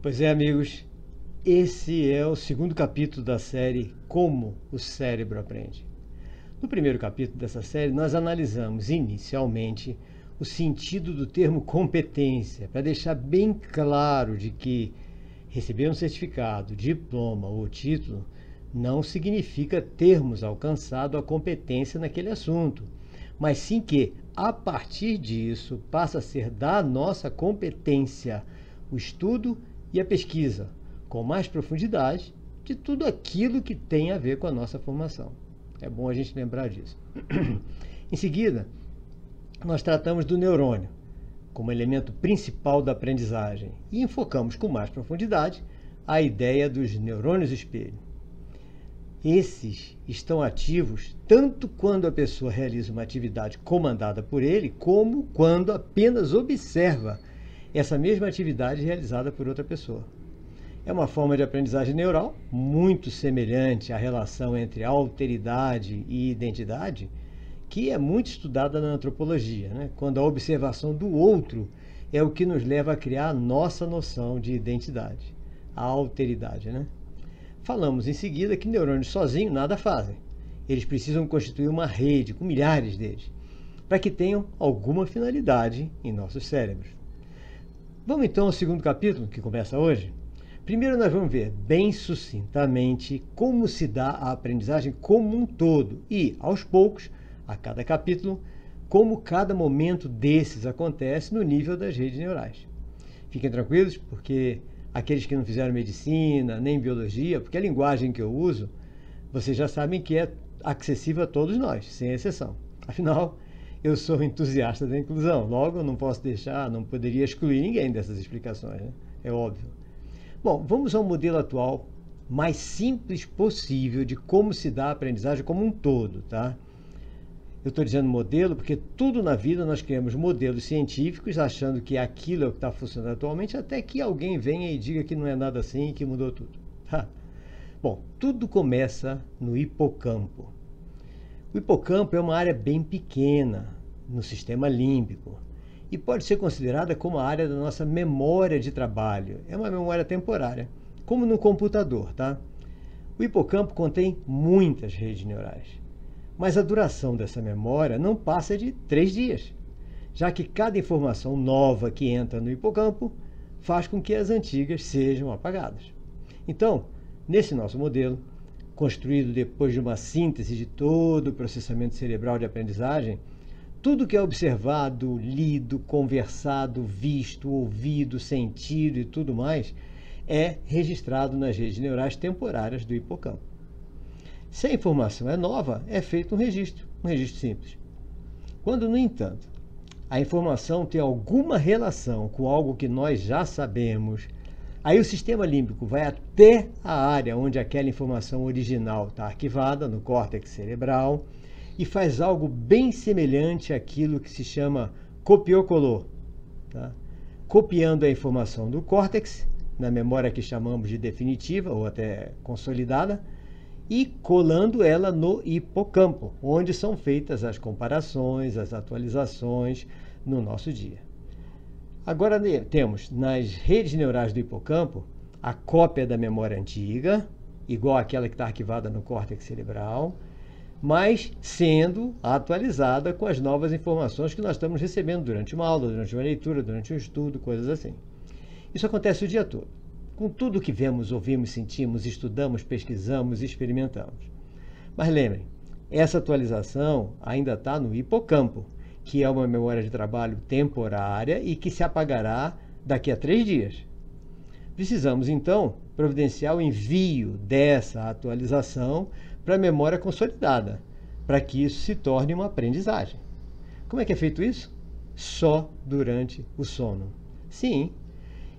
Pois é, amigos, esse é o segundo capítulo da série Como o Cérebro Aprende. No primeiro capítulo dessa série, nós analisamos inicialmente o sentido do termo competência, para deixar bem claro de que receber um certificado, diploma ou título não significa termos alcançado a competência naquele assunto, mas sim que, a partir disso, passa a ser da nossa competência o estudo e a pesquisa, com mais profundidade, de tudo aquilo que tem a ver com a nossa formação. É bom a gente lembrar disso. em seguida, nós tratamos do neurônio como elemento principal da aprendizagem e enfocamos com mais profundidade a ideia dos neurônios espelho. Esses estão ativos tanto quando a pessoa realiza uma atividade comandada por ele, como quando apenas observa essa mesma atividade realizada por outra pessoa. É uma forma de aprendizagem neural muito semelhante à relação entre alteridade e identidade, que é muito estudada na antropologia, né? quando a observação do outro é o que nos leva a criar a nossa noção de identidade, a alteridade. Né? Falamos em seguida que neurônios sozinhos nada fazem. Eles precisam constituir uma rede com milhares deles, para que tenham alguma finalidade em nossos cérebros. Vamos então ao segundo capítulo, que começa hoje. Primeiro, nós vamos ver bem sucintamente como se dá a aprendizagem como um todo e, aos poucos, a cada capítulo, como cada momento desses acontece no nível das redes neurais. Fiquem tranquilos, porque aqueles que não fizeram medicina nem biologia, porque a linguagem que eu uso, vocês já sabem que é acessível a todos nós, sem exceção. Afinal, eu sou entusiasta da inclusão, logo eu não posso deixar, não poderia excluir ninguém dessas explicações, né? é óbvio. Bom, vamos ao modelo atual mais simples possível de como se dá a aprendizagem como um todo, tá? Eu estou dizendo modelo porque tudo na vida nós criamos modelos científicos achando que aquilo é o que está funcionando atualmente, até que alguém venha e diga que não é nada assim e que mudou tudo. Bom, tudo começa no hipocampo. O hipocampo é uma área bem pequena no sistema límbico e pode ser considerada como a área da nossa memória de trabalho. É uma memória temporária, como no computador, tá? O hipocampo contém muitas redes neurais, mas a duração dessa memória não passa de três dias, já que cada informação nova que entra no hipocampo faz com que as antigas sejam apagadas. Então, nesse nosso modelo, construído depois de uma síntese de todo o processamento cerebral de aprendizagem, tudo que é observado, lido, conversado, visto, ouvido, sentido e tudo mais é registrado nas redes neurais temporárias do hipocampo. Se a informação é nova, é feito um registro, um registro simples. Quando, no entanto, a informação tem alguma relação com algo que nós já sabemos, Aí o sistema límbico vai até a área onde aquela informação original está arquivada, no córtex cerebral, e faz algo bem semelhante àquilo que se chama copiou-colou. Tá? Copiando a informação do córtex, na memória que chamamos de definitiva ou até consolidada, e colando ela no hipocampo, onde são feitas as comparações, as atualizações no nosso dia. Agora temos nas redes neurais do hipocampo a cópia da memória antiga, igual àquela que está arquivada no córtex cerebral, mas sendo atualizada com as novas informações que nós estamos recebendo durante uma aula, durante uma leitura, durante um estudo, coisas assim. Isso acontece o dia todo, com tudo que vemos, ouvimos, sentimos, estudamos, pesquisamos, experimentamos. Mas lembrem, essa atualização ainda está no hipocampo, que é uma memória de trabalho temporária e que se apagará daqui a três dias. Precisamos, então, providenciar o envio dessa atualização para a memória consolidada, para que isso se torne uma aprendizagem. Como é que é feito isso? Só durante o sono. Sim,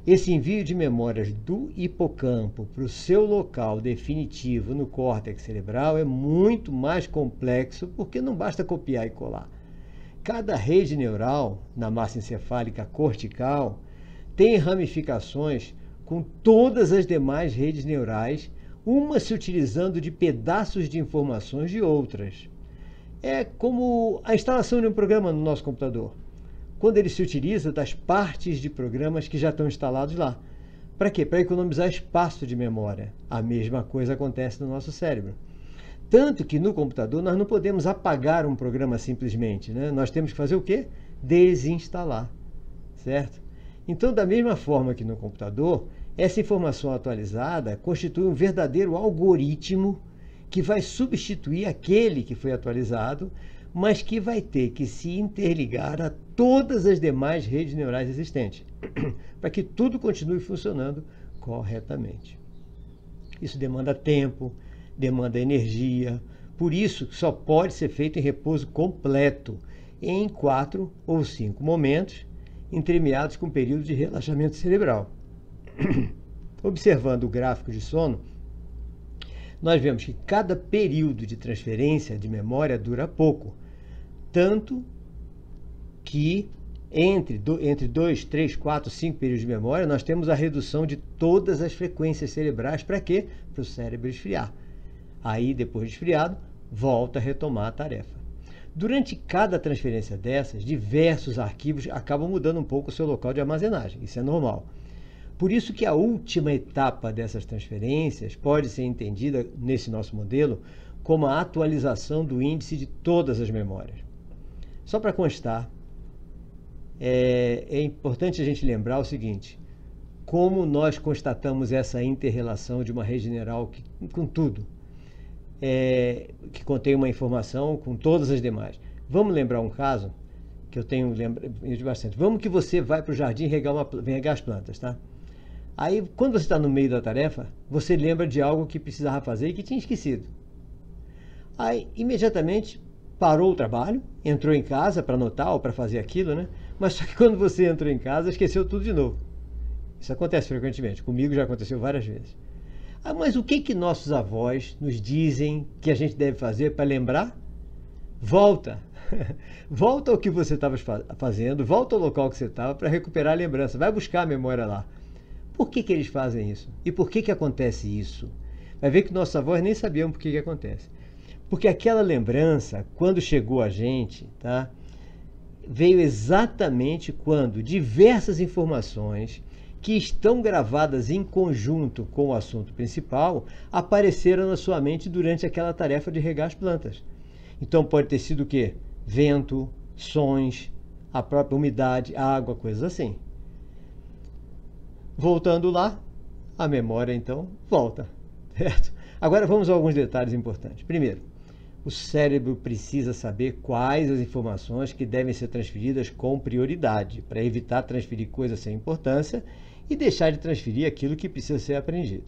esse envio de memórias do hipocampo para o seu local definitivo no córtex cerebral é muito mais complexo porque não basta copiar e colar. Cada rede neural na massa encefálica cortical tem ramificações com todas as demais redes neurais, uma se utilizando de pedaços de informações de outras. É como a instalação de um programa no nosso computador, quando ele se utiliza das partes de programas que já estão instalados lá, Para quê? Para economizar espaço de memória. A mesma coisa acontece no nosso cérebro. Tanto que no computador nós não podemos apagar um programa simplesmente, né? Nós temos que fazer o quê? Desinstalar, certo? Então, da mesma forma que no computador, essa informação atualizada constitui um verdadeiro algoritmo que vai substituir aquele que foi atualizado, mas que vai ter que se interligar a todas as demais redes neurais existentes, para que tudo continue funcionando corretamente. Isso demanda tempo, demanda energia, por isso só pode ser feito em repouso completo, em quatro ou cinco momentos, entremeados com períodos de relaxamento cerebral. Observando o gráfico de sono, nós vemos que cada período de transferência de memória dura pouco, tanto que entre, do, entre 2, 3, 4, 5 períodos de memória, nós temos a redução de todas as frequências cerebrais. Para quê? Para o cérebro esfriar. Aí, depois de esfriado, volta a retomar a tarefa. Durante cada transferência dessas, diversos arquivos acabam mudando um pouco o seu local de armazenagem. Isso é normal. Por isso que a última etapa dessas transferências pode ser entendida nesse nosso modelo como a atualização do índice de todas as memórias. Só para constar, é, é, importante a gente lembrar o seguinte: como nós constatamos essa inter-relação de uma rede general que, com tudo, é, que contém uma informação com todas as demais. Vamos lembrar um caso que eu tenho lembrado bastante. Vamos que você vai para o jardim regar, uma, regar as plantas, tá? Aí, quando você está no meio da tarefa, você lembra de algo que precisava fazer e que tinha esquecido. Aí, imediatamente, parou o trabalho, entrou em casa para anotar ou para fazer aquilo, né? Mas só que quando você entrou em casa, esqueceu tudo de novo. Isso acontece frequentemente. Comigo já aconteceu várias vezes. Ah, mas o que que nossos avós nos dizem que a gente deve fazer para lembrar? Volta. volta ao que você estava fazendo, volta ao local que você estava para recuperar a lembrança. Vai buscar a memória lá. Por que, que eles fazem isso? E por que, que acontece isso? Vai ver que nossos avós nem sabiam por que, que acontece. Porque aquela lembrança, quando chegou a gente, tá, veio exatamente quando diversas informações que estão gravadas em conjunto com o assunto principal apareceram na sua mente durante aquela tarefa de regar as plantas. Então pode ter sido o quê? Vento, sons, a própria umidade, água, coisas assim. Voltando lá, a memória então volta, certo? Agora vamos a alguns detalhes importantes. Primeiro, o cérebro precisa saber quais as informações que devem ser transferidas com prioridade, para evitar transferir coisas sem importância e deixar de transferir aquilo que precisa ser aprendido.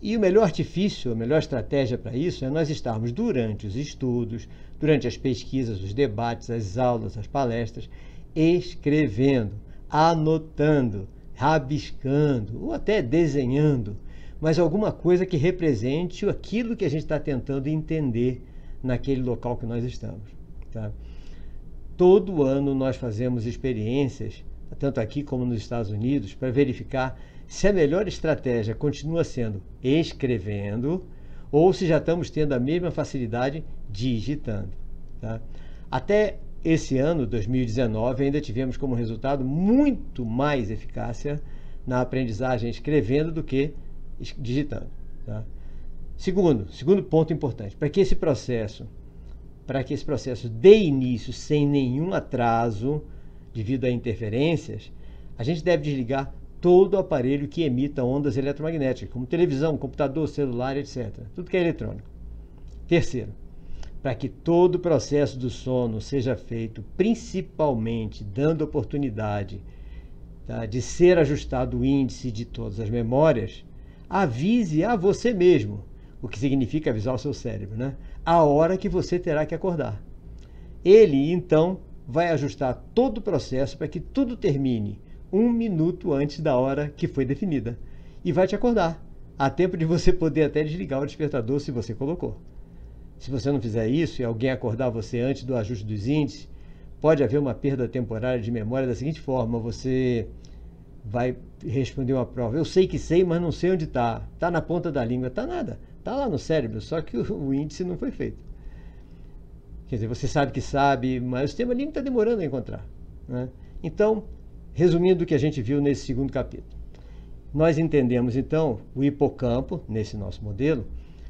E o melhor artifício, a melhor estratégia para isso é nós estarmos durante os estudos, durante as pesquisas, os debates, as aulas, as palestras, escrevendo, anotando, rabiscando ou até desenhando, mas alguma coisa que represente aquilo que a gente está tentando entender naquele local que nós estamos. Tá? Todo ano nós fazemos experiências, tanto aqui como nos Estados Unidos, para verificar se a melhor estratégia continua sendo escrevendo ou se já estamos tendo a mesma facilidade digitando. Tá? Até esse ano, 2019, ainda tivemos como resultado muito mais eficácia na aprendizagem escrevendo do que digitando. Tá? Segundo, segundo ponto importante, para que esse processo, para que esse processo dê início sem nenhum atraso devido a interferências, a gente deve desligar todo o aparelho que emita ondas eletromagnéticas, como televisão, computador, celular, etc. Tudo que é eletrônico. Terceiro, para que todo o processo do sono seja feito principalmente dando oportunidade tá, de ser ajustado o índice de todas as memórias, avise a você mesmo, o que significa avisar o seu cérebro, né? a hora que você terá que acordar. Ele, então, vai ajustar todo o processo para que tudo termine um minuto antes da hora que foi definida e vai te acordar. Há tempo de você poder até desligar o despertador se você colocou. Se você não fizer isso e alguém acordar você antes do ajuste dos índices, pode haver uma perda temporária de memória da seguinte forma: você vai responder uma prova. Eu sei que sei, mas não sei onde está. Está na ponta da língua. Está nada. Está lá no cérebro, só que o, índice não foi feito. Quer dizer, você sabe que sabe, mas o sistema límbico está demorando a encontrar. Né? Então, resumindo o que a gente viu nesse segundo capítulo. Nós entendemos então o hipocampo, nesse nosso modelo,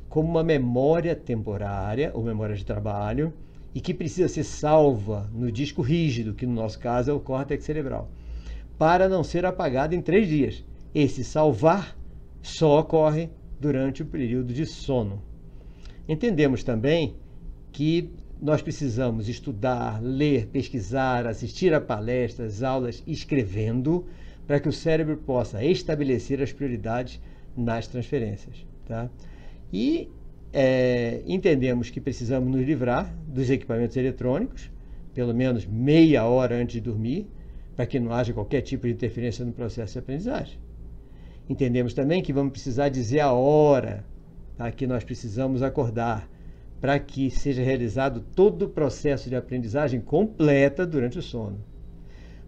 como uma memória temporária ou memória de trabalho e que precisa ser salva no disco rígido, que no nosso caso é o córtex cerebral, para não ser apagada em três dias. Esse salvar só ocorre durante o período de sono. Entendemos também que nós precisamos estudar, ler, pesquisar, assistir a palestras, aulas, escrevendo, para que o cérebro possa estabelecer as prioridades nas transferências. Tá? E é, entendemos que precisamos nos livrar dos equipamentos eletrônicos, pelo menos meia hora antes de dormir, para que não haja qualquer tipo de interferência no processo de aprendizagem. Entendemos também que vamos precisar dizer a hora tá, que nós precisamos acordar, para que seja realizado todo o processo de aprendizagem completa durante o sono.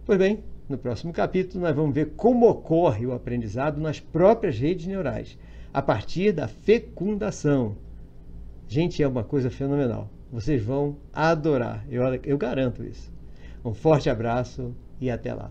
Pois bem, no próximo capítulo nós vamos ver como ocorre o aprendizado nas próprias redes neurais, a partir da fecundação. Gente, é uma coisa fenomenal. Vocês vão adorar, eu, eu garanto isso. Um forte abraço e até lá.